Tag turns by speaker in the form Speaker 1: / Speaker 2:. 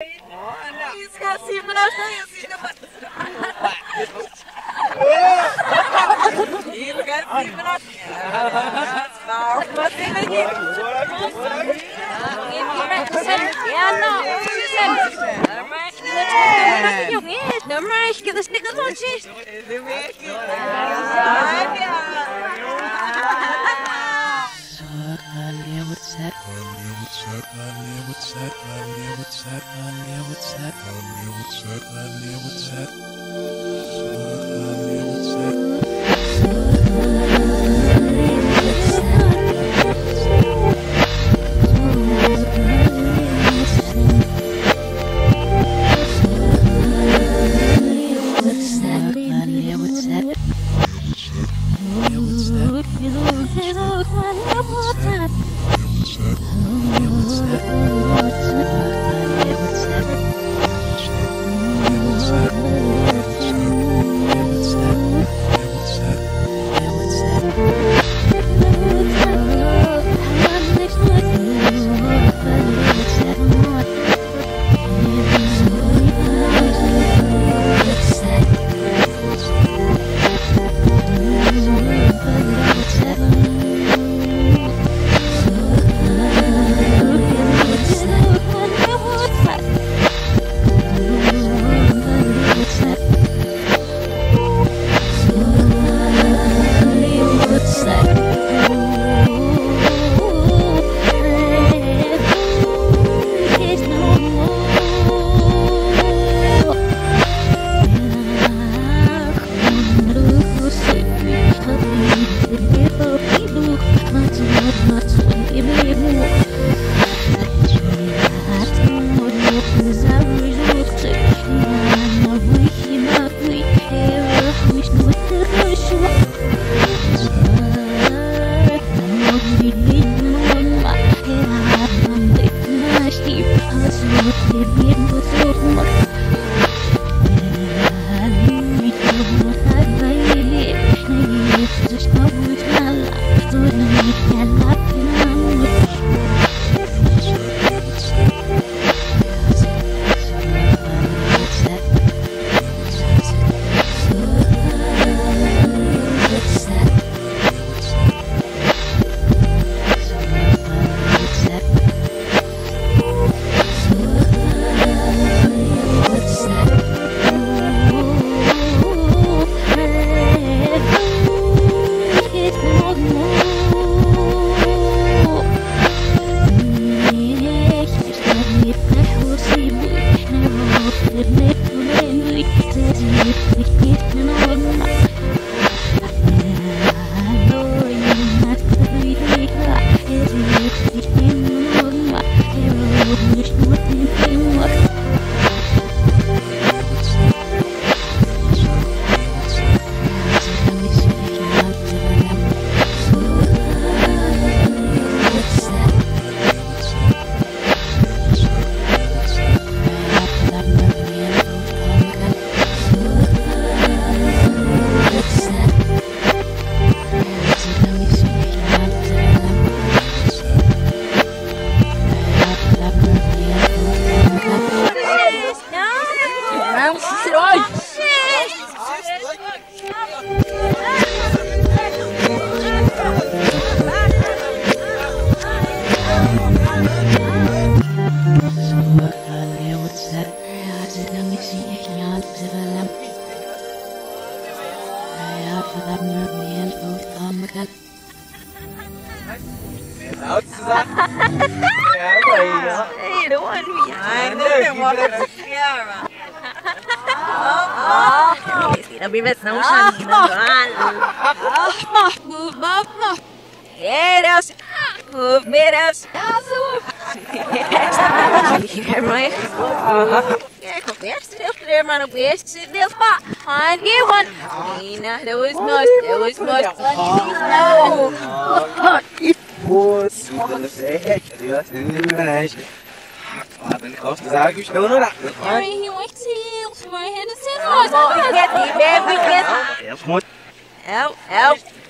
Speaker 1: Esqueci pra assim, Esqueci pra Hey, the one behind there walking together. Nabibeção Chanina. Eras. Meras. Irmã. É, conversa, Deus, irmã, não conhece, Deus, pá.
Speaker 2: Ich nur noch.
Speaker 1: Harry, he went to you. My hand is his voice. Get the baby, get.
Speaker 2: Er muss.
Speaker 1: Help, help.